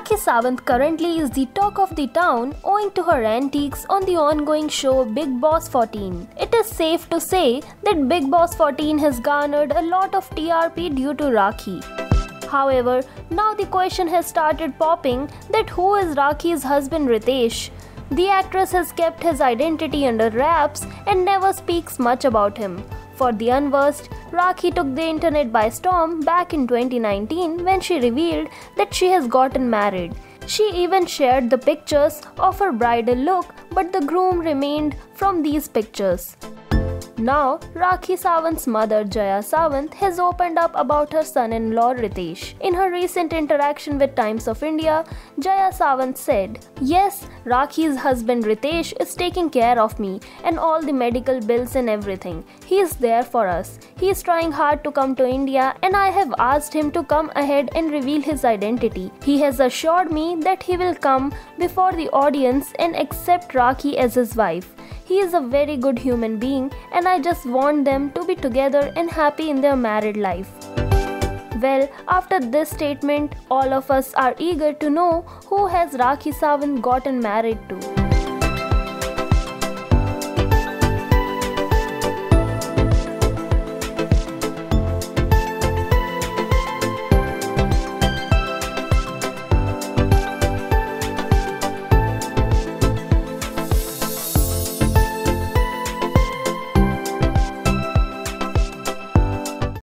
Rakhi Sawant currently is the talk of the town owing to her antics on the ongoing show Bigg Boss 14. It is safe to say that Bigg Boss 14 has garnered a lot of TRP due to Rakhi. However, now the question has started popping that who is Rakhi's husband Ritesh? The actress has kept his identity under wraps and never speaks much about him. For the unversed, Rakhi took the internet by storm back in 2019 when she revealed that she has gotten married. She even shared the pictures of her bridal look, but the groom remained from these pictures. Now, Rakhi Sawant's mother Jaya Sawant has opened up about her son-in-law Ritesh. In her recent interaction with Times of India, Jaya Sawant said, Yes, Rakhi's husband Ritesh is taking care of me and all the medical bills and everything. He is there for us. He is trying hard to come to India and I have asked him to come ahead and reveal his identity. He has assured me that he will come before the audience and accept Rakhi as his wife. He is a very good human being, and I just want them to be together and happy in their married life. Well, after this statement, all of us are eager to know who has Rakhi Sawant gotten married to.